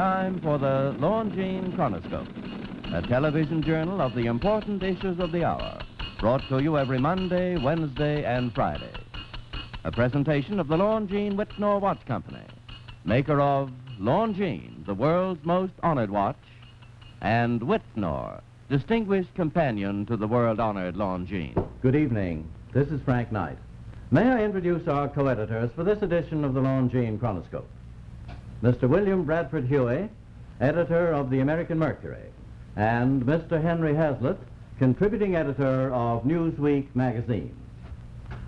time for the Longines Chronoscope, a television journal of the important issues of the hour, brought to you every Monday, Wednesday, and Friday. A presentation of the Longines Wittnauer Watch Company, maker of Longines, the world's most honored watch, and Wittnauer, distinguished companion to the world-honored Longines. Good evening. This is Frank Knight. May I introduce our co-editors for this edition of the Longines Chronoscope? Mr. William Bradford Huie, editor of the American Mercury, and Mr. Henry Hazlitt, contributing editor of Newsweek magazine.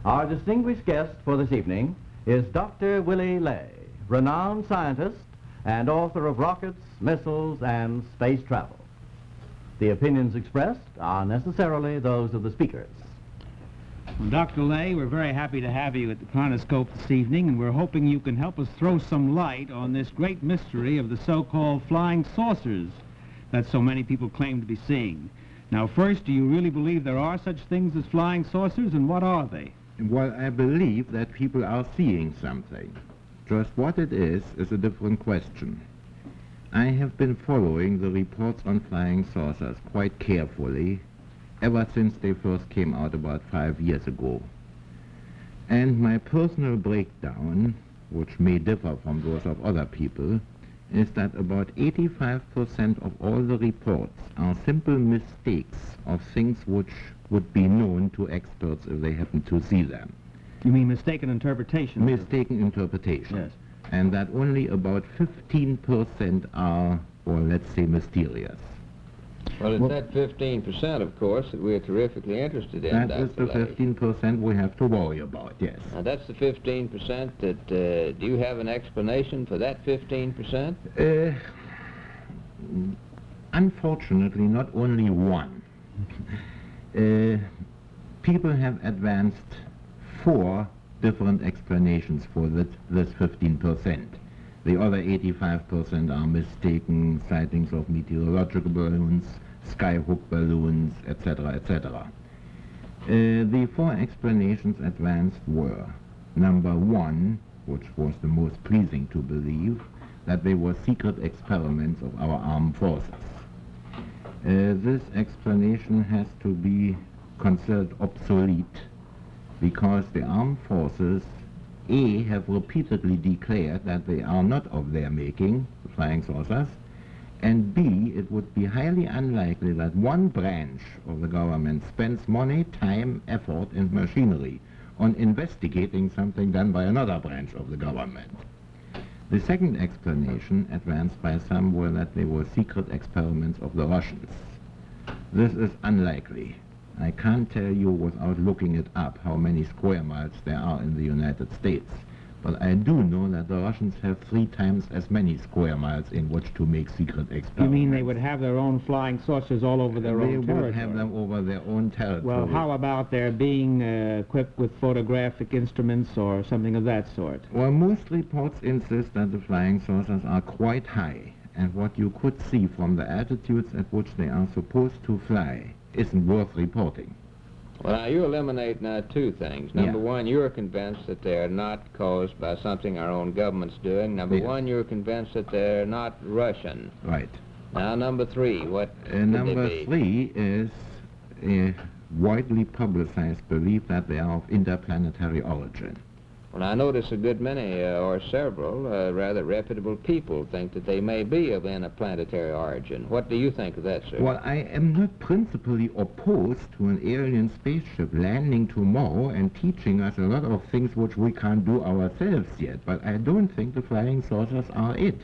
Our distinguished guest for this evening is Dr. Willy Ley, renowned scientist and author of Rockets, Missiles, and Space Travel. The opinions expressed are necessarily those of the speakers. Well, Dr. Ley, we're very happy to have you at the Chronoscope this evening, and we're hoping you can help us throw some light on this great mystery of the so-called flying saucers that so many people claim to be seeing. Now, first, do you really believe there are such things as flying saucers, and what are they? Well, I believe that people are seeing something. Just what it is is a different question. I have been following the reports on flying saucers quite carefully ever since they first came out about five years ago. And my personal breakdown, which may differ from those of other people, is that about 85% of all the reports are simple mistakes of things which would be known to experts if they happen to see them. You mean mistaken interpretation? Mistaken interpretation. Yes. And that only about 15% are, or let's say, mysterious. Well, it's that 15%, of course, that we're terrifically interested in, That is the Dr. Ley. 15% we have to worry about, yes. Now, that's the 15% that, uh, do you have an explanation for that 15%? Uh, unfortunately, not only one. uh, people have advanced four different explanations for that, this 15%. The other 85% are mistaken sightings of meteorological balloons, skyhook balloons, etc., etc. Uh, the four explanations advanced were, number one, which was the most pleasing to believe, that they were secret experiments of our armed forces. Uh, this explanation has to be considered obsolete because the armed forces, A, have repeatedly declared that they are not of their making, the flying saucers, and B, it would be highly unlikely that one branch of the government spends money, time, effort, and machinery on investigating something done by another branch of the government. The second explanation advanced by some were that they were secret experiments of the Russians. This is unlikely. I can't tell you without looking it up how many square miles there are in the United States. But I do know that the Russians have three times as many square miles in which to make secret experiments. You mean they would have their own flying saucers all over their they own would territory? have them over their own territory. Well, how about their being uh, equipped with photographic instruments or something of that sort? Well, most reports insist that the flying saucers are quite high, and what you could see from the altitudes at which they are supposed to fly isn't worth reporting. Well, now, you eliminate now two things. Number Yeah. one, you're convinced that they're not caused by something our own government's doing. Number Yes. one, you're convinced that they're not Russian. Right. Now, number three, what Uh, number three is a widely publicized belief that they are of interplanetary origin. Well, I notice a good many, uh, or several, uh, rather reputable people think that they may be of interplanetary origin. What do you think of that, sir? Well, I am not principally opposed to an alien spaceship landing tomorrow and teaching us a lot of things which we can't do ourselves yet, but I don't think the flying saucers are it.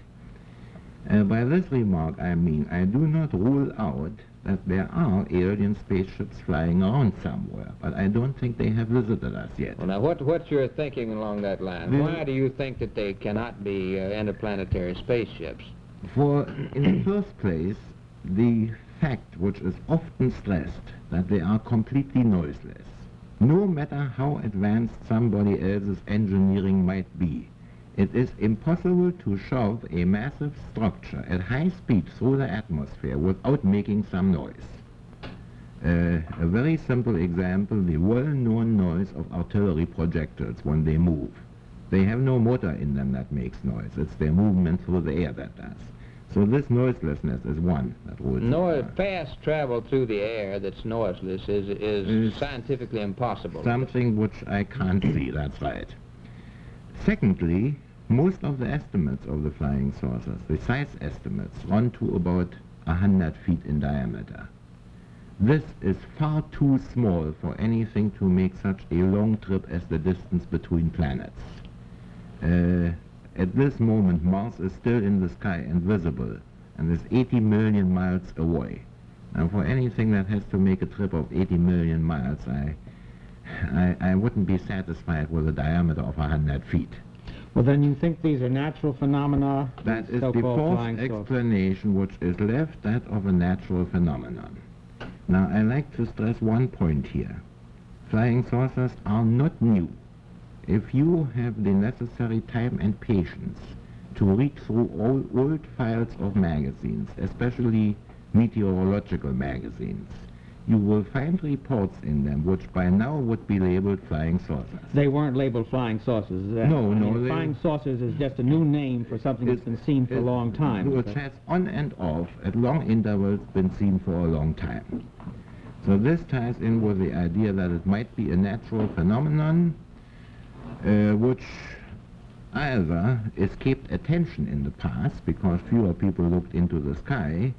Uh, by this remark, I mean I do not rule out that there are alien spaceships flying around somewhere, but I don't think they have visited us yet. Well, now, what, what's your thinking along that line? The- Why do you think that they cannot be uh, interplanetary spaceships? For, in the first place, the fact which is often stressed that they are completely noiseless. No matter how advanced somebody else's engineering might be, it is impossible to shove a massive structure at high speed through the atmosphere without making some noise. Uh, a very simple example, the well-known noise of artillery projectiles when they move. They have no motor in them that makes noise. It's their movement through the air that does. So this noiselessness is one that rules. No, fast travel through the air that's noiseless is, is Is scientifically impossible. Something which I can't see, that's right. Secondly, most of the estimates of the flying saucers, the size estimates, run to about 100 feet in diameter. This is far too small for anything to make such a long trip as the distance between planets. Uh, at this moment, Mars is still in the sky and visible, and is 80 million miles away. And for anything that has to make a trip of 80 million miles, I, I, I wouldn't be satisfied with a diameter of 100 feet. Well, then you think these are natural phenomena? That is the fourth explanation which is left, that of a natural phenomenon. Now, I like to stress one point here. Flying saucers are not new. If you have the necessary time and patience to read through all old files of magazines, especially meteorological magazines, you will find reports in them which by now would be labeled flying saucers. They weren't labeled flying saucers, is that? No, I no, mean, Flying saucers is just a new name for something that's been seen for a long time. Which has on and off at long intervals been seen for a long time. So this ties in with the idea that it might be a natural phenomenon uh, which either escaped attention in the past because fewer people looked into the sky,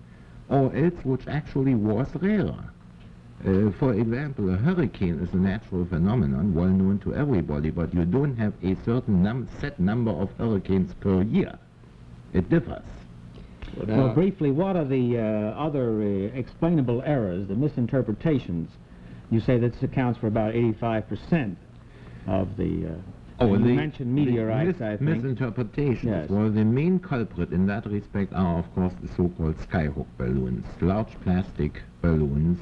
or else which actually was rarer. Uh, for example, a hurricane is a natural phenomenon, well known to everybody, but you don't have a certain num- set number of hurricanes per year. It differs. Well, Well, briefly, what are the uh, other uh, explainable errors, the misinterpretations? You say this accounts for about 85% of the... Uh, you the- mentioned meteorites, mis- I think. Misinterpretations. Yes. Well, the main culprit in that respect are, of course, the so-called skyhook balloons, large plastic balloons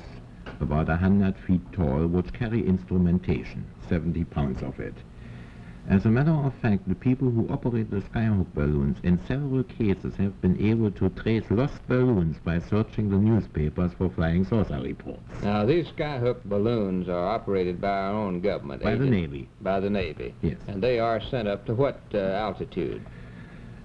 about 100 feet tall, which carry instrumentation, 70 pounds of it. As a matter of fact, the people who operate the skyhook balloons in several cases have been able to trace lost balloons by searching the newspapers for flying saucer reports. now, these skyhook balloons are operated by our own government. By the Navy. By the Navy. Yes. And they are sent up to what uh, altitude?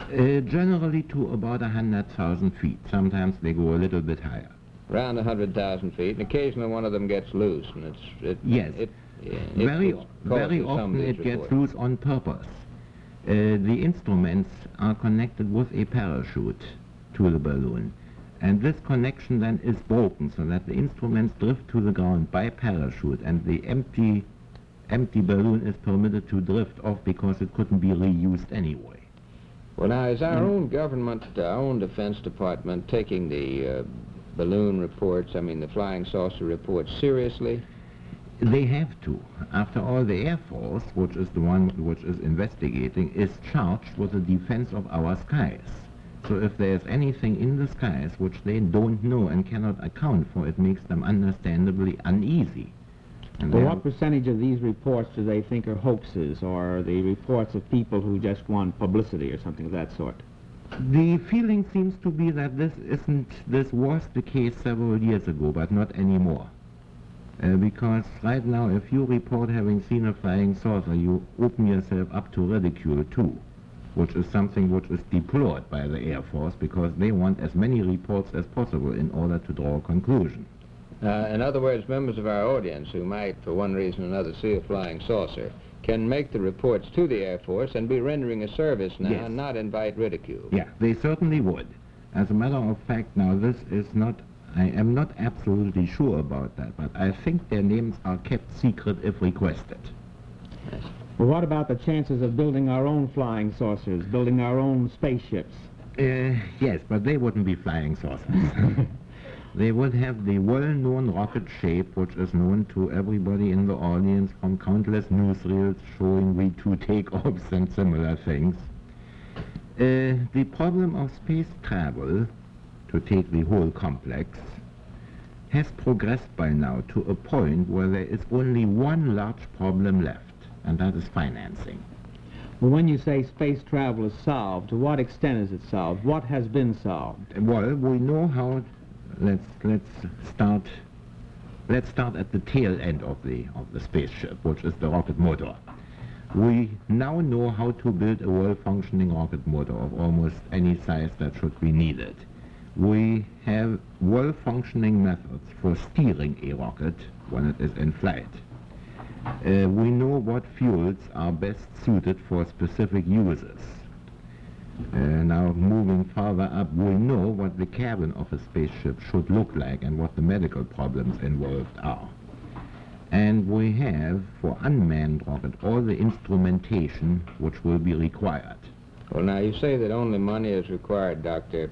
Uh, generally to about 100,000 feet. Sometimes they go a little bit higher. Around 100,000 feet, and occasionally one of them gets loose, and it's... It, Yes. It, it very, very often it gets loose on purpose. Uh, the instruments are connected with a parachute to the balloon. And this connection then is broken so that the instruments drift to the ground by parachute and the empty, empty balloon is permitted to drift off because it couldn't be reused anyway. Well, now, is our Mm. own government, our own Defense Department, taking the uh, balloon reports, I mean the flying saucer reports, seriously? They have to. After all, the Air Force, which is the one which is investigating, is charged with the defense of our skies. So if there's anything in the skies which they don't know and cannot account for, it makes them understandably uneasy. And Well, what percentage of these reports do they think are hoaxes, or are the reports of people who just want publicity or something of that sort? The feeling seems to be that this isn't, this was the case several years ago, but not anymore. Uh, because right now, if you report having seen a flying saucer, you open yourself up to ridicule too, which is something which is deplored by the Air Force because they want as many reports as possible in order to draw a conclusion. Uh, in other words, members of our audience who might, for one reason or another, see a flying saucer can make the reports to the Air Force and be rendering a service now Yes. and not invite ridicule. Yeah, they certainly would. As a matter of fact, now this is not, I am not absolutely sure about that, but I think their names are kept secret if requested. Well, what about the chances of building our own flying saucers, building our own spaceships? Uh, yes, but they wouldn't be flying saucers. they would have the well-known rocket shape, which is known to everybody in the audience from countless newsreels showing V-2 takeoffs and similar things. Uh, the problem of space travel, to take the whole complex, has progressed by now to a point where there is only one large problem left, and that is financing. Well, when you say space travel is solved, to what extent is it solved? What has been solved? Well, we know how. Let's let's start. Let's start at the tail end of the of the spaceship, which is the rocket motor. We now know how to build a well-functioning rocket motor of almost any size that should be needed. We have well-functioning methods for steering a rocket when it is in flight. Uh, we know what fuels are best suited for specific uses. Uh, now, moving farther up, we know what the cabin of a spaceship should look like and what the medical problems involved are. And we have, for unmanned rocket, all the instrumentation which will be required. Well, now, you say that only money is required, Doctor.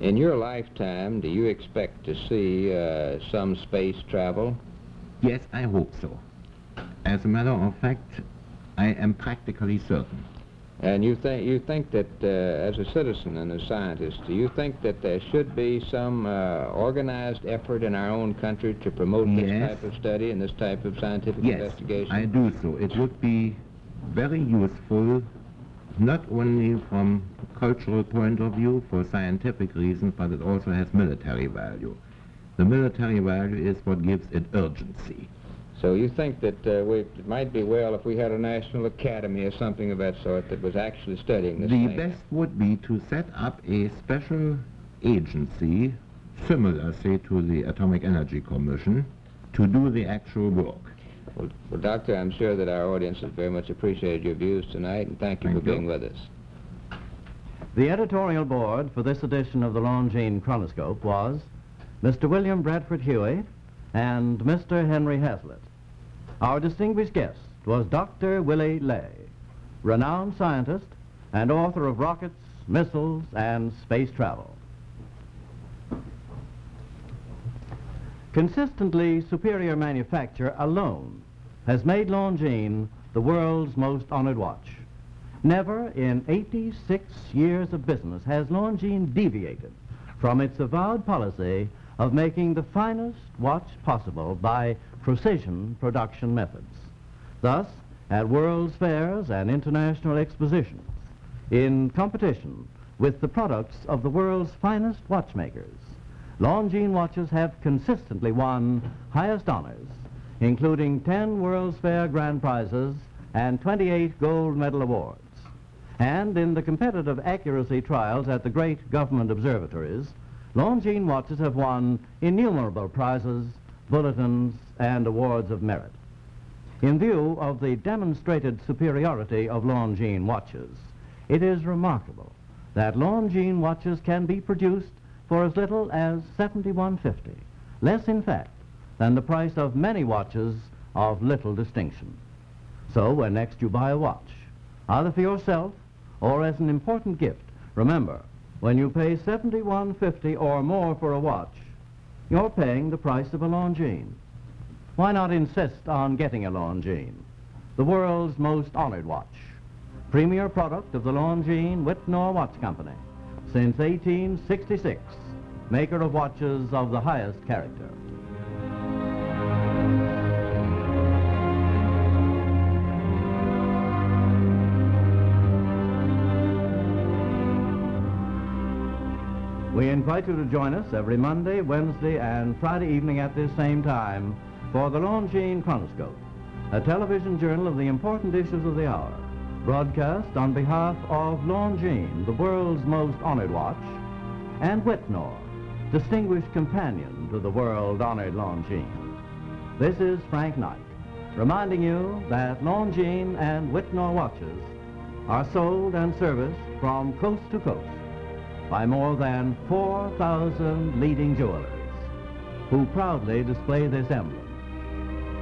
In your lifetime, do you expect to see uh, some space travel? Yes, I hope so. As a matter of fact, I am practically certain. And you think you think that uh, as a citizen and a scientist, do you think that there should be some uh, organized effort in our own country to promote this type of study and this type of scientific Yes, investigation? I do so. It would be very useful, not only from cultural point of view, for scientific reasons, but it also has military value. The military value is what gives it urgency. So you think that uh, we, it might be well if we had a national academy or something of that sort that was actually studying this The thing? best would be to set up a special agency, similar, say, to the Atomic Energy Commission, to do the actual work. Well, well, Doctor, I'm sure that our audience has very much appreciated your views tonight, and thank you Thank for you. being with us. The editorial board for this edition of the Longines Chronoscope was Mr. William Bradford Huie and Mr. Henry Hazlitt. Our distinguished guest was Dr. Willy Ley, renowned scientist and author of rockets, missiles, and space travel. Consistently superior manufacture alone has made Longines the world's most honored watch. Never in 86 years of business has Longines deviated from its avowed policy of making the finest watch possible by precision production methods. Thus, at world's fairs and international expositions, in competition with the products of the world's finest watchmakers, Longines watches have consistently won highest honors, including 10 World's Fair grand prizes and 28 gold medal awards. And in the competitive accuracy trials at the great government observatories, Longines watches have won innumerable prizes, bulletins, and awards of merit. In view of the demonstrated superiority of Longines watches, it is remarkable that Longines watches can be produced for as little as 7150, less in fact than the price of many watches of little distinction. So when next you buy a watch, either for yourself or as an important gift, remember, when you pay 7150 or more for a watch, you're paying the price of a Longines. Why not insist on getting a Longines, the world's most honored watch, premier product of the Longines Wittnauer Watch Company, since 1866, maker of watches of the highest character. We invite you to join us every Monday, Wednesday, and Friday evening at this same time for the Longines Chronoscope, a television journal of the important issues of the hour, broadcast on behalf of Longines, the world's most honored watch, and Wittnauer, distinguished companion to the world-honored Longines. This is Frank Knight, reminding you that Longines and Wittnauer watches are sold and serviced from coast to coast by more than 4,000 leading jewelers who proudly display this emblem.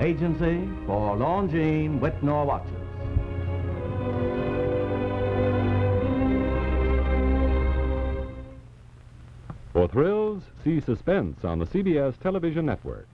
Agency for Longines Wittnauer Watches. For thrills, see Suspense on the CBS television network.